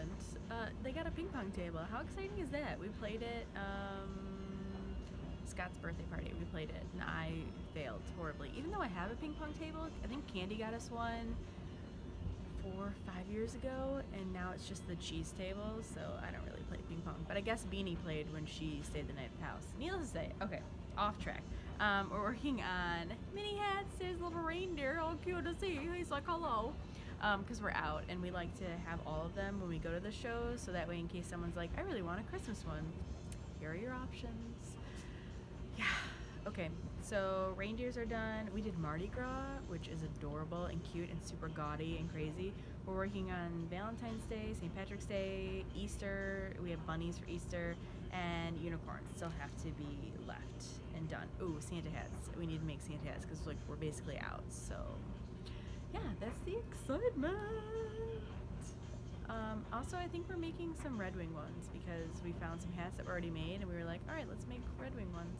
friend, uh, they got a ping pong table. How exciting is that? We played it, um, Scott's birthday party. We played it, and I failed horribly. Even though I have a ping pong table, I think Candy got us one four, five years ago, and now it's just the cheese table, so I don't really play ping pong. But I guess Beanie played when she stayed the night at the house. Needless to say, okay, off track. Um, we're working on mini hats. There's little reindeer, all cute to see. He's like, hello. Because um, we're out and we like to have all of them when we go to the shows, so that way, in case someone's like, I really want a Christmas one, here are your options. Yeah, okay, so reindeers are done. We did Mardi Gras, which is adorable and cute and super gaudy and crazy. We're working on Valentine's Day, St. Patrick's Day, Easter. We have bunnies for Easter, and unicorns still have to be left and done. Ooh, Santa hats. We need to make Santa hats because like we're basically out. So excitement. Um, also, I think we're making some Red Wing ones because we found some hats that were already made, and we were like, all right, let's make Red Wing ones.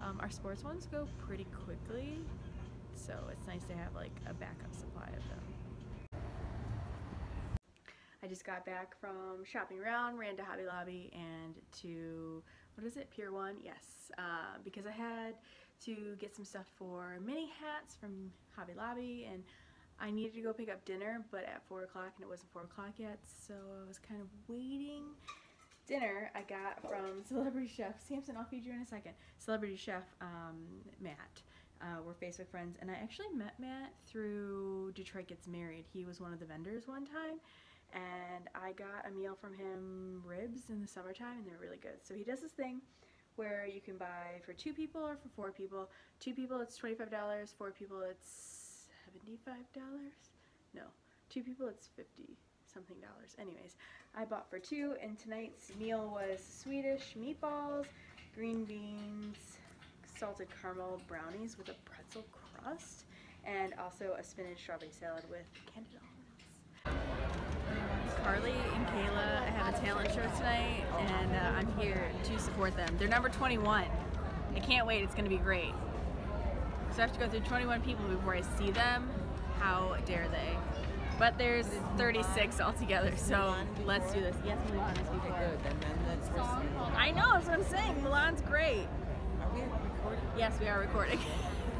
Um, our sports ones go pretty quickly, so it's nice to have like a backup supply of them. I just got back from shopping around, ran to Hobby Lobby and to, what is it, Pier 1? Yes, uh, because I had to get some stuff for mini hats from Hobby Lobby and I needed to go pick up dinner but at 4 o'clock and it wasn't 4 o'clock yet so I was kind of waiting. Dinner I got from Celebrity Chef, Samson I'll feed you in a second, Celebrity Chef um, Matt. Uh, we're Facebook friends and I actually met Matt through Detroit Gets Married. He was one of the vendors one time and I got a meal from him, ribs in the summertime and they're really good. So he does this thing where you can buy for two people or for four people. Two people it's $25, four people it's $75? No, two people it's 50 something dollars. Anyways, I bought for two and tonight's meal was Swedish meatballs, green beans, salted caramel brownies with a pretzel crust, and also a spinach strawberry salad with candied almonds. Carly and Kayla I have a talent show tonight, and uh, I'm here to support them. They're number 21. I can't wait, it's gonna be great. So I have to go through 21 people before I see them. How dare they? But there's 36 altogether, so let's do this. Yes, Milan is before. Good, and then that's first I know, that's what I'm saying. Milan's great. Are we recording? Yes, we are recording.